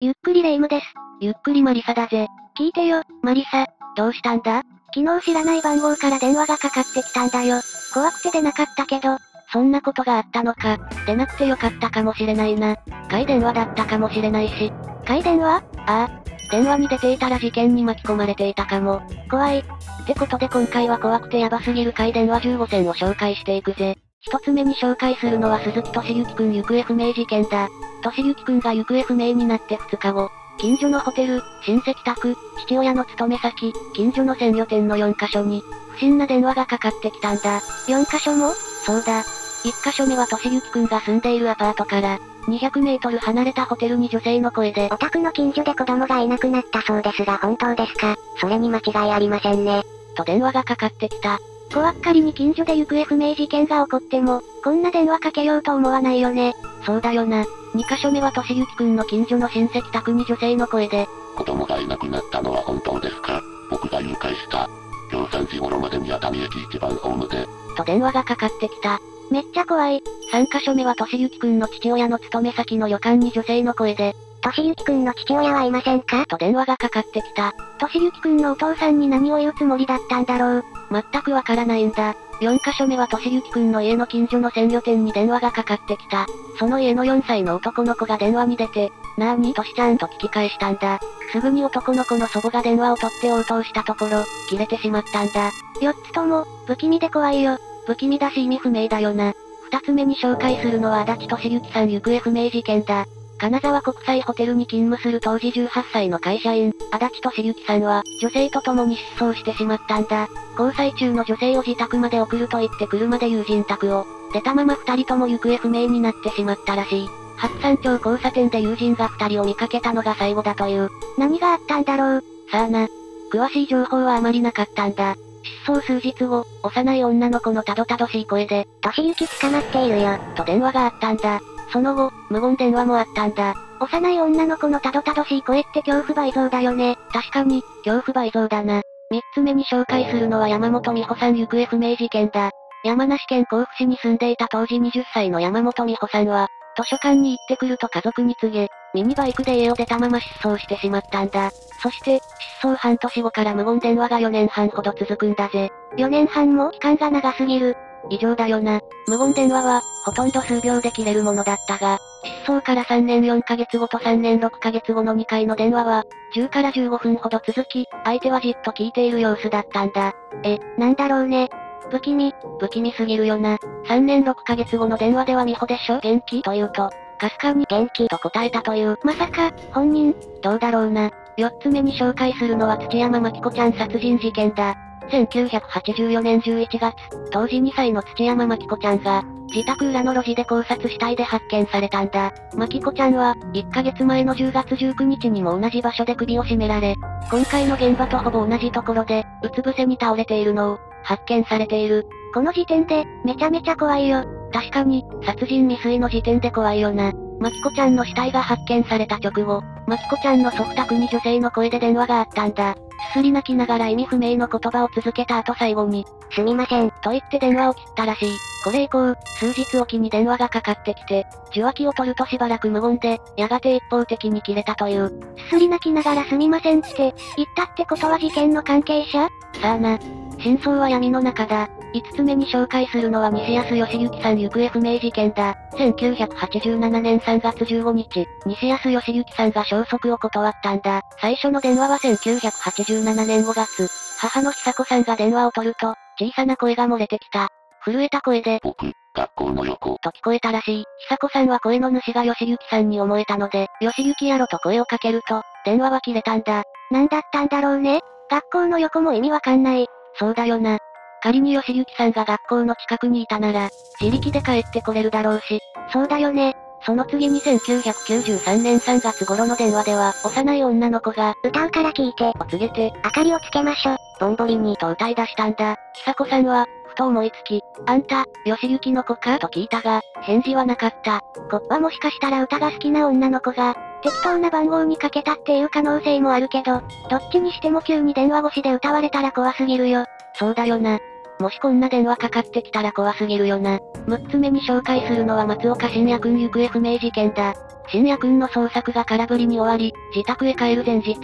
ゆっくりレ夢ムです。ゆっくりマリサだぜ。聞いてよ、マリサ。どうしたんだ？昨日知らない番号から電話がかかってきたんだよ。怖くて出なかったけど、そんなことがあったのか。出なくてよかったかもしれないな。外電話だったかもしれないし。外電話？ああ。電話に出ていたら事件に巻き込まれていたかも。怖い。ってことで今回は怖くてヤバすぎる回電話15選を紹介していくぜ。一つ目に紹介するのは鈴木敏之くん行方不明事件だ。敏之くんが行方不明になって2日後、近所のホテル、親戚宅、父親の勤め先、近所の鮮魚店の4カ所に、不審な電話がかかってきたんだ。4カ所も？そうだ。1カ所目は敏之くんが住んでいるアパートから、200メートル離れたホテルに女性の声でお、宅の近所で子供がいなくなったそうですが本当ですか？それに間違いありませんね。と電話がかかってきた。怖っかりに近所で行方不明事件が起こっても、こんな電話かけようと思わないよね。そうだよな。2カ所目は敏之くんの近所の親戚宅に女性の声で、子供がいなくなったのは本当ですか？僕が誘拐した。今日3時頃までに熱海駅一番ホームで、と電話がかかってきた。めっちゃ怖い。3カ所目は敏之くんの父親の勤め先の旅館に女性の声で、としゆきくんの父親はいませんか？と電話がかかってきた。としゆきくんのお父さんに何を言うつもりだったんだろう？全くわからないんだ。4カ所目は敏之くんの家の近所の鮮魚店に電話がかかってきた。その家の4歳の男の子が電話に出て、なーに？としちゃんと聞き返したんだ。すぐに男の子の祖母が電話を取って応答したところ、切れてしまったんだ。4つとも、不気味で怖いよ。不気味だし意味不明だよな。二つ目に紹介するのは足立俊之さん行方不明事件だ。金沢国際ホテルに勤務する当時18歳の会社員、足立俊之さんは、女性と共に失踪してしまったんだ。交際中の女性を自宅まで送ると言って車で友人宅を、出たまま二人とも行方不明になってしまったらしい。初山町交差点で友人が二人を見かけたのが最後だという。何があったんだろう？さあな。詳しい情報はあまりなかったんだ。失踪数日後、幼い女の子のたどたどしい声で、としゆき捕まっているよ。と電話があったんだ。その後、無言電話もあったんだ。幼い女の子のたどたどしい声って恐怖倍増だよね。確かに、恐怖倍増だな。三つ目に紹介するのは山本美穂さん行方不明事件だ。山梨県甲府市に住んでいた当時20歳の山本美穂さんは、図書館に行ってくると家族に告げ、ミニバイクで家を出たまま失踪してしまったんだ。そして、失踪半年後から無言電話が4年半ほど続くんだぜ。4年半も期間が長すぎる。異常だよな。無言電話は、ほとんど数秒で切れるものだったが、失踪から3年4ヶ月後と3年6ヶ月後の2回の電話は、10から15分ほど続き、相手はじっと聞いている様子だったんだ。え、なんだろうね。不気味。不気味すぎるよな。3年6ヶ月後の電話では美穂でしょ？元気？と言うと、かすかに元気と答えたという。まさか、本人？どうだろうな。4つ目に紹介するのは土山真紀子ちゃん殺人事件だ。1984年11月、当時2歳の土山真紀子ちゃんが、自宅裏の路地で考察死体で発見されたんだ。真紀子ちゃんは、1ヶ月前の10月19日にも同じ場所で首を絞められ、今回の現場とほぼ同じところで、うつ伏せに倒れているのを、発見されている。この時点で、めちゃめちゃ怖いよ。確かに、殺人未遂の時点で怖いよな。まきこちゃんの死体が発見された直後、まきこちゃんの祖父宅に女性の声で電話があったんだ。すすり泣きながら意味不明の言葉を続けた後最後に、すみません、と言って電話を切ったらしい。これ以降、数日おきに電話がかかってきて、受話器を取るとしばらく無言で、やがて一方的に切れたという。すすり泣きながらすみませんって、言ったってことは事件の関係者？さあな。真相は闇の中だ。5つ目に紹介するのは西安義行さん行方不明事件だ。1987年3月15日、西安義行さんが消息を断ったんだ。最初の電話は1987年5月、母の久子さんが電話を取ると、小さな声が漏れてきた。震えた声で、僕、学校の横。と聞こえたらしい。久子さんは声の主が義行さんに思えたので、義行やろと声をかけると、電話は切れたんだ。なんだったんだろうね。学校の横も意味わかんない。そうだよな。仮に義行さんが学校の近くにいたなら、自力で帰ってこれるだろうし。そうだよね。その次に1993年3月頃の電話では、幼い女の子が、歌うから聞いて、を告げて、明かりをつけましょ。ぼんぼりにと歌い出したんだ。久子さんは、ふと思いつき、あんた、義行の子かと聞いたが、返事はなかった。こはもしかしたら歌が好きな女の子が、適当な番号にかけたっていう可能性もあるけど、どっちにしても急に電話越しで歌われたら怖すぎるよ。そうだよな。もしこんな電話かかってきたら怖すぎるよな。6つ目に紹介するのは松岡深也くん行方不明事件だ。深夜くんの捜索が空振りに終わり、自宅へ帰る前日、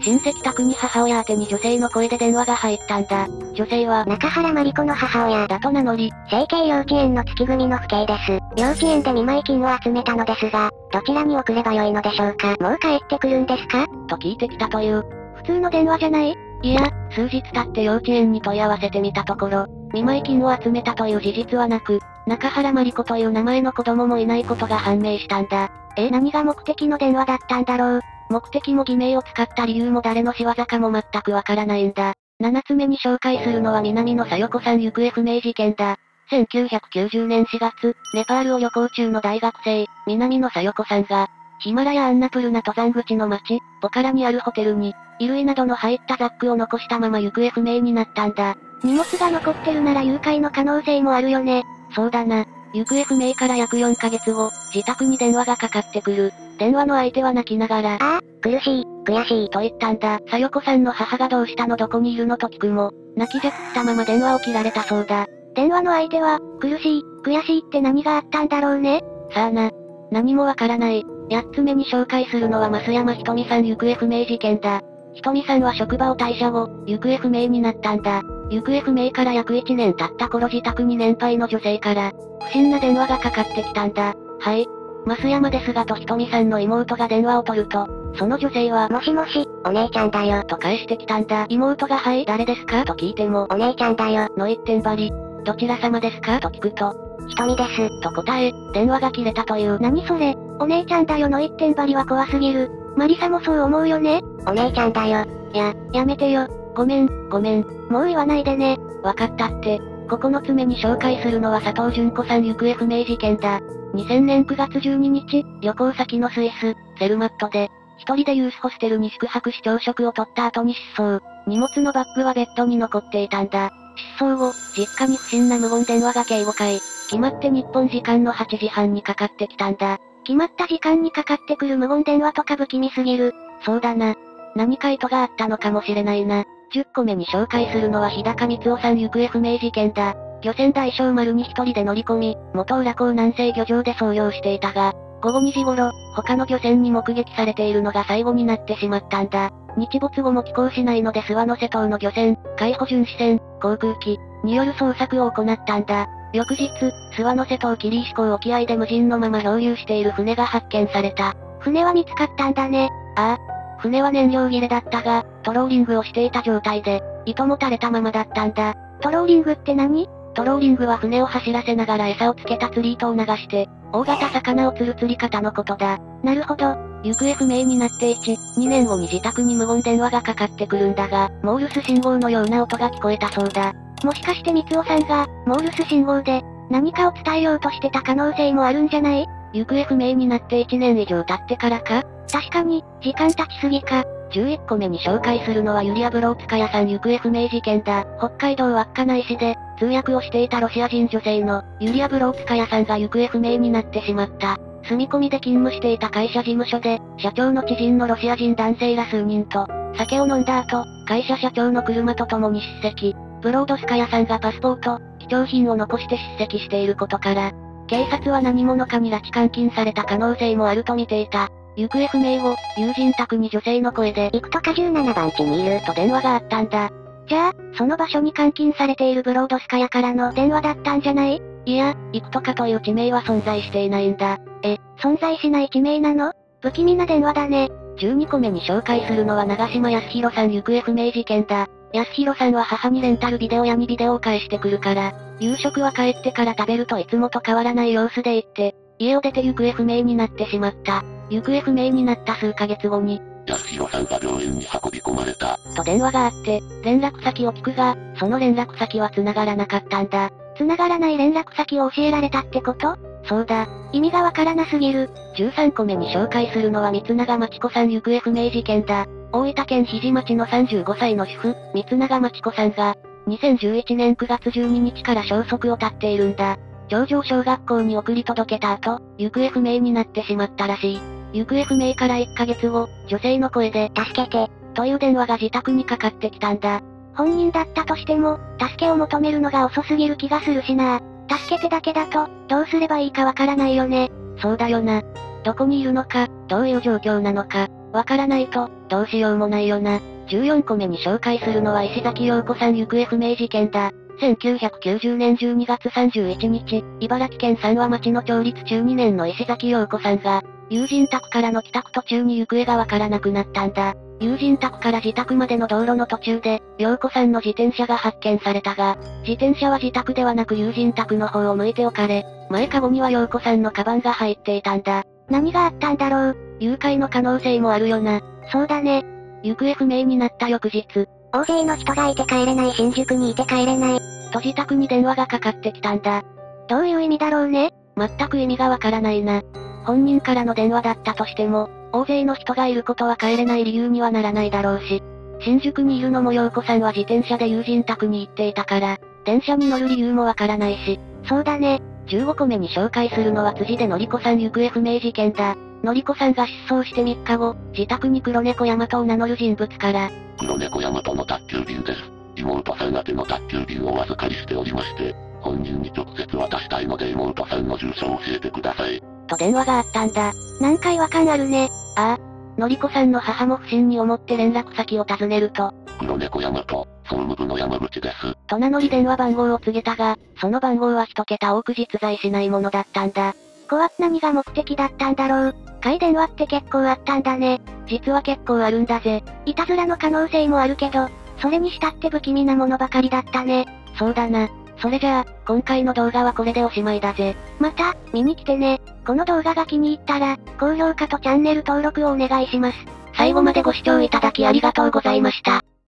親戚宅に母親宛てに女性の声で電話が入ったんだ。女性は、中原真理子の母親だと名乗り、成形幼稚園の月組の父兄です。幼稚園で見舞金を集めたのですが、どちらに送ればよいのでしょうかもう帰ってくるんですか？と聞いてきたという。普通の電話じゃない？いや、数日経って幼稚園に問い合わせてみたところ、見舞金を集めたという事実はなく、中原真理子という名前の子供もいないことが判明したんだ。え何が目的の電話だったんだろう？目的も偽名を使った理由も誰の仕業かも全くわからないんだ。7つ目に紹介するのは南野さよ子さん行方不明事件だ。1990年4月、ネパールを旅行中の大学生、南野さよ子さんが、ヒマラヤアンナプルナ登山口の町、ポカラにあるホテルに、衣類などの入ったザックを残したまま行方不明になったんだ。荷物が残ってるなら誘拐の可能性もあるよね。そうだな。行方不明から約4ヶ月後、自宅に電話がかかってくる。電話の相手は泣きながら、ああ、苦しい、悔しいと言ったんだ。さよこさんの母がどうしたのどこにいるのと聞くも、泣きじゃくったまま電話を切られたそうだ。電話の相手は、苦しい、悔しいって何があったんだろうね。さあな。何もわからない。8つ目に紹介するのは増山ひとみさん行方不明事件だ。ひとみさんは職場を退社後、行方不明になったんだ。行方不明から約1年経った頃自宅に年配の女性から、不審な電話がかかってきたんだ。はい。増山ですがとひとみさんの妹が電話を取ると、その女性は、もしもし、お姉ちゃんだよ、と返してきたんだ。妹がはい、誰ですか？と聞いても、お姉ちゃんだよ、の一点張り。どちら様ですか？と聞くと、ひとみです、と答え、電話が切れたという。何それ、お姉ちゃんだよの一点張りは怖すぎる。マリサもそう思うよね？お姉ちゃんだよ。や、やめてよ。ごめん、ごめん。もう言わないでね。わかったって。9つ目に紹介するのは佐藤純子さん行方不明事件だ。2000年9月12日、旅行先のスイス、セルマットで、一人でユースホステルに宿泊し朝食をとった後に失踪。荷物のバッグはベッドに残っていたんだ。失踪後、実家に不審な無言電話が計5回。決まって日本時間の8時半にかかってきたんだ。決まった時間にかかってくる無言電話とか不気味すぎる。そうだな。何か意図があったのかもしれないな。10個目に紹介するのは日高光夫さん行方不明事件だ。漁船大小丸に一人で乗り込み、元浦港南西漁場で操業していたが、午後2時頃、他の漁船に目撃されているのが最後になってしまったんだ。日没後も寄港しないので諏訪の瀬島の漁船、海保巡視船、航空機、による捜索を行ったんだ。翌日、諏訪の瀬島桐石港沖合で無人のまま漂流している船が発見された。船は見つかったんだね。ああ、船は燃料切れだったが、トローリングをしていた状態で、糸も垂れたままだったんだ。トローリングって何？トローリングは船を走らせながら餌をつけた釣り糸を流して、大型魚を釣る釣り方のことだ。なるほど。行方不明になって1、2年後に自宅に無言電話がかかってくるんだが、モールス信号のような音が聞こえたそうだ。もしかして三尾さんが、モールス信号で、何かを伝えようとしてた可能性もあるんじゃない？行方不明になって1年以上経ってからか？確かに、時間経ちすぎか。11個目に紹介するのはユリア・ブローツカヤさん行方不明事件だ。北海道稚内市で、通訳をしていたロシア人女性の、ユリア・ブローツカヤさんが行方不明になってしまった。住み込みで勤務していた会社事務所で、社長の知人のロシア人男性ら数人と、酒を飲んだ後、会社社長の車と共に出席。ブロードスカヤさんがパスポート、貴重品を残して出席していることから、警察は何者かに拉致監禁された可能性もあると見ていた。行方不明後、友人宅に女性の声で、行くとか17番地にいると電話があったんだ。じゃあ、その場所に監禁されているブロードスカヤからの電話だったんじゃない？いや、行くとかという地名は存在していないんだ。え、存在しない地名なの？不気味な電話だね。12個目に紹介するのは長島康弘さん行方不明事件だ。安弘さんは母にレンタルビデオ屋にビデオを返してくるから、夕食は帰ってから食べるといつもと変わらない様子で言って、家を出て行方不明になってしまった。行方不明になった数ヶ月後に、安弘さんが病院に運び込まれた。と電話があって、連絡先を聞くが、その連絡先は繋がらなかったんだ。繋がらない連絡先を教えられたってこと？そうだ。意味がわからなすぎる。13個目に紹介するのは三永町子さん行方不明事件だ。大分県日町の35歳の主婦、三永町子さんが、2011年9月12日から消息を絶っているんだ。頂上小学校に送り届けた後、行方不明になってしまったらしい。行方不明から1ヶ月後、女性の声で、助けて、という電話が自宅にかかってきたんだ。本人だったとしても、助けを求めるのが遅すぎる気がするしな。助けてだけだと、どうすればいいかわからないよね。そうだよな。どこにいるのか、どういう状況なのか、わからないと、どうしようもないよな。14個目に紹介するのは石崎陽子さん行方不明事件だ。1990年12月31日、茨城県三和町の町立中2年の石崎陽子さんが、友人宅からの帰宅途中に行方がわからなくなったんだ。友人宅から自宅までの道路の途中で、陽子さんの自転車が発見されたが、自転車は自宅ではなく友人宅の方を向いておかれ、前かごには陽子さんのカバンが入っていたんだ。何があったんだろう？誘拐の可能性もあるよな。そうだね。行方不明になった翌日、大勢の人がいて帰れない新宿にいて帰れない。と自宅に電話がかかってきたんだ。どういう意味だろうね？全く意味がわからないな。本人からの電話だったとしても、大勢の人がいることは帰れない理由にはならないだろうし、新宿にいるのも陽子さんは自転車で友人宅に行っていたから、電車に乗る理由もわからないし、そうだね。15個目に紹介するのは辻でのりこさん行方不明事件だ。のりこさんが失踪して3日後、自宅に黒猫ヤマトを名乗る人物から、黒猫ヤマトの宅急便です。妹さん宛ての宅急便をお預かりしておりまして、本人に直接渡したいので妹さんの住所を教えてください。と電話があったんだ。何回わかんあるね。ああ。のりこさんの母も不審に思って連絡先を尋ねると、黒猫ヤマト、総務部の山口です。と名乗り電話番号を告げたが、その番号は一桁多く実在しないものだったんだ。怖っ何が目的だったんだろう？回電話って結構あったんだね。実は結構あるんだぜ。いたずらの可能性もあるけど、それにしたって不気味なものばかりだったね。そうだな。それじゃあ、今回の動画はこれでおしまいだぜ。また、見に来てね。この動画が気に入ったら、高評価とチャンネル登録をお願いします。最後までご視聴いただきありがとうございました。